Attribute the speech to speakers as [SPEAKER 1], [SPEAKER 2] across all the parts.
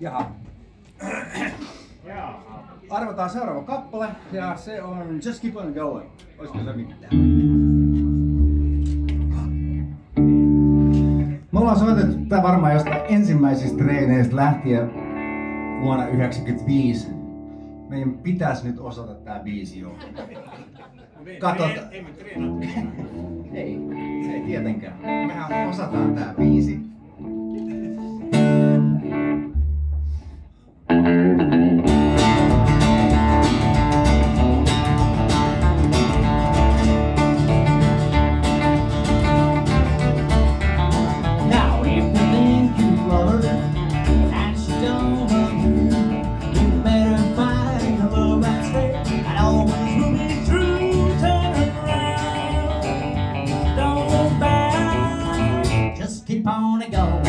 [SPEAKER 1] Jaha. Arvotaan seuraava kappale ja se on Just Keep On Going. Olisiko se mitään? Me ollaan soitettu tätä varmaan jostain ensimmäisistä treeneistä lähtien vuonna 1995. Meidän pitäisi nyt osata tää biisi jo. Katsotaan. Ei, se ei tietenkään. Mehän osataan tää biisi.
[SPEAKER 2] Now if you think you her and keep on it going.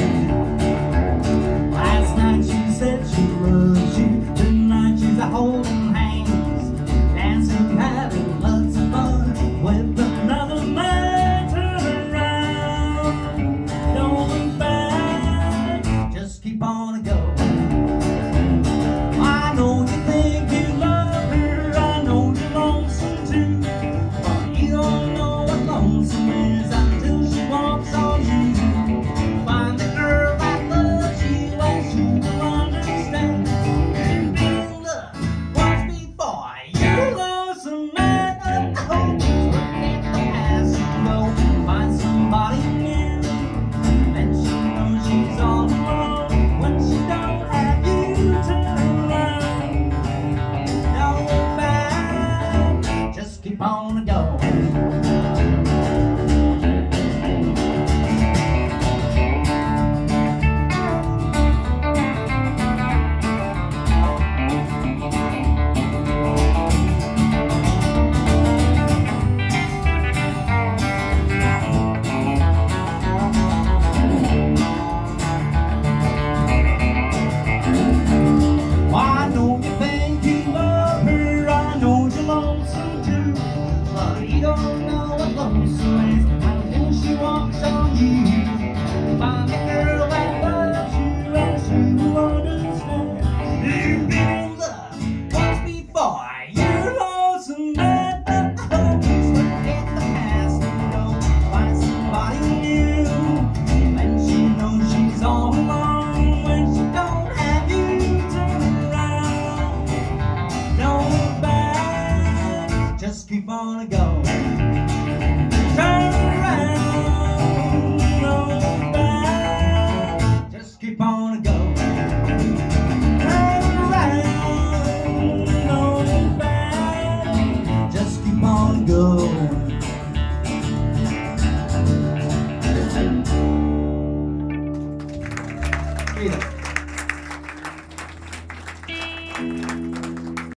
[SPEAKER 2] Last night she said she loves you, tonight she's a holding hands, dancing, having lots of fun with another man. Turn around. Don't look back, just keep on going. I know you think you love her, I know you're lonesome too. But you don't know what lonesome is keep on going. Just keep on going. Turn around, back, just keep on. Turn around, back, just keep on going.